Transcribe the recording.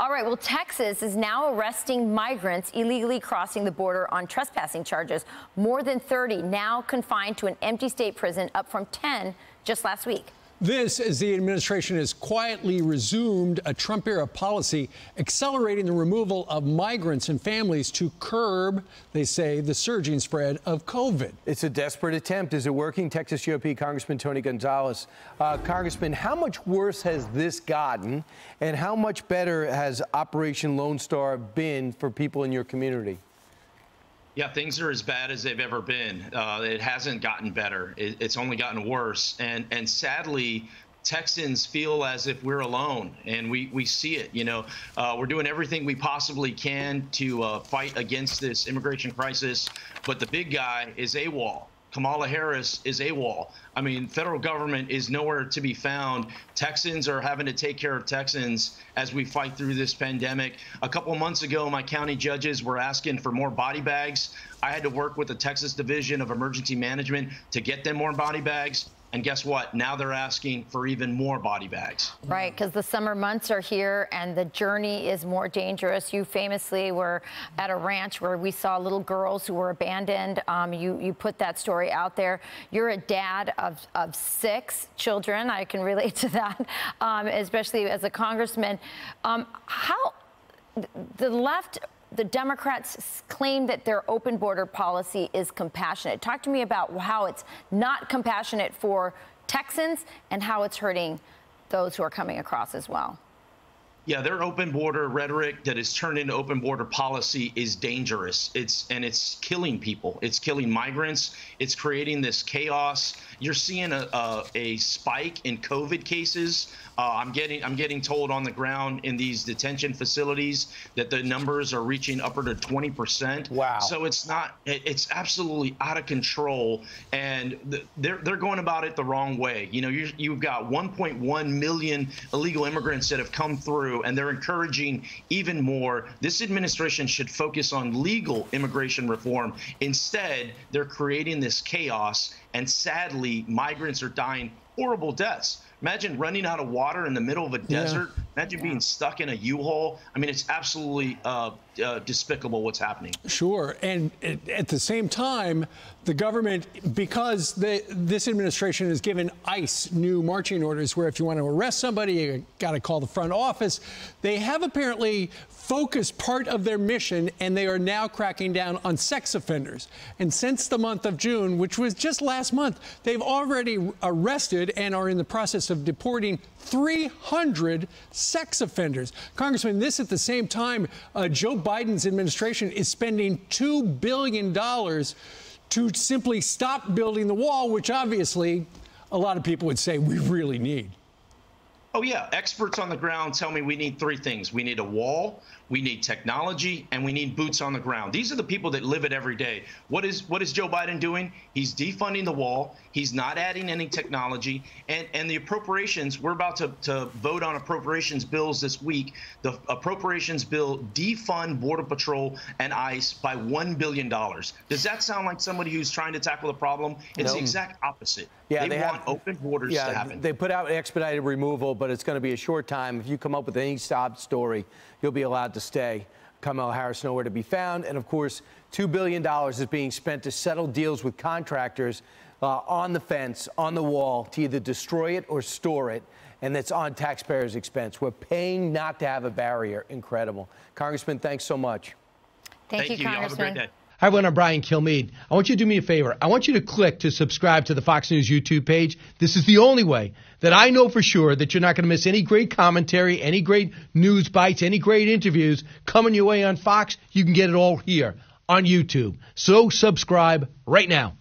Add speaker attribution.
Speaker 1: All right, well, Texas is now arresting migrants illegally crossing the border on trespassing charges. More than 30 now confined to an empty state prison, up from 10 just last week.
Speaker 2: This, as the administration has quietly resumed a Trump era policy accelerating the removal of migrants and families to curb, they say, the surging spread of COVID.
Speaker 3: It's a desperate attempt. Is it working? Texas GOP Congressman Tony Gonzales. Uh, Congressman, how much worse has this gotten, and how much better has Operation Lone Star been for people in your community?
Speaker 4: Yeah, things are as bad as they've ever been. Uh, it hasn't gotten better. It, it's only gotten worse. And and sadly, Texans feel as if we're alone, and we, we see it. You know, uh, we're doing everything we possibly can to uh, fight against this immigration crisis, but the big guy is AWOL. Kamala Harris is AWOL. I mean, federal government is nowhere to be found. Texans are having to take care of Texans as we fight through this pandemic. A couple months ago, my county judges were asking for more body bags. I had to work with the Texas Division of Emergency Management to get them more body bags. And guess what? Now they're asking for even more body bags.
Speaker 1: Right, because the summer months are here and the journey is more dangerous. You famously were at a ranch where we saw little girls who were abandoned. Um, you, you put that story out there. You're a dad of, of six children. I can relate to that, um, especially as a congressman. Um, how the left the Democrats claim that their open border policy is compassionate. Talk to me about how it's not compassionate for Texans and how it's hurting those who are coming across as well.
Speaker 4: Yeah, their open border rhetoric that is turned into open border policy is dangerous. It's and it's killing people. It's killing migrants. It's creating this chaos. You're seeing a a, a spike in COVID cases. Uh, I'm getting I'm getting told on the ground in these detention facilities that the numbers are reaching upper to 20 percent.
Speaker 3: Wow.
Speaker 4: So it's not it's absolutely out of control, and they're they're going about it the wrong way. You know, you you've got 1.1 million illegal immigrants that have come through and they're encouraging even more. This administration should focus on legal immigration reform. Instead, they're creating this chaos, and sadly, migrants are dying horrible deaths. Imagine running out of water in the middle of a desert. Imagine yeah. being stuck in a U-Haul. I mean, it's absolutely uh, uh, despicable what's happening.
Speaker 2: Sure, and at the same time, the government, because the, this administration has given ICE new marching orders, where if you want to arrest somebody, you got to call the front office. They have apparently focused part of their mission, and they are now cracking down on sex offenders. And since the month of June, which was just last month, they've already arrested and are in the process of deporting 300 sex offenders. Congressman, this at the same time, uh, Joe Biden's administration is spending $2 billion to simply stop building the wall, which obviously a lot of people would say we really need.
Speaker 4: Oh, yeah. Experts on the ground tell me we need three things we need a wall, we need technology, and we need boots on the ground. These are the people that live it every day. What is what is Joe Biden doing? He's defunding the wall. He's not adding any technology. And and the appropriations, we're about to, to vote on appropriations bills this week. The appropriations bill defund Border Patrol and ICE by $1 billion. Does that sound like somebody who's trying to tackle the problem? It's no. the exact opposite. Yeah, they, they want have, open borders yeah, to happen.
Speaker 3: They put out expedited removal, but it's going to be a short time. If you come up with any stop story, you'll be allowed to stay. Kamala Harris nowhere to be found. And of course, $2 billion is being spent to settle deals with contractors uh, on the fence, on the wall, to either destroy it or store it. And that's on taxpayers' expense. We're paying not to have a barrier. Incredible. Congressman, thanks so much.
Speaker 1: Thank, Thank you, you, Congressman.
Speaker 5: Hi, everyone. I'm Brian Kilmeade. I want you to do me a favor. I want you to click to subscribe to the Fox News YouTube page. This is the only way that I know for sure that you're not going to miss any great commentary, any great news bites, any great interviews coming your way on Fox. You can get it all here on YouTube. So subscribe right now.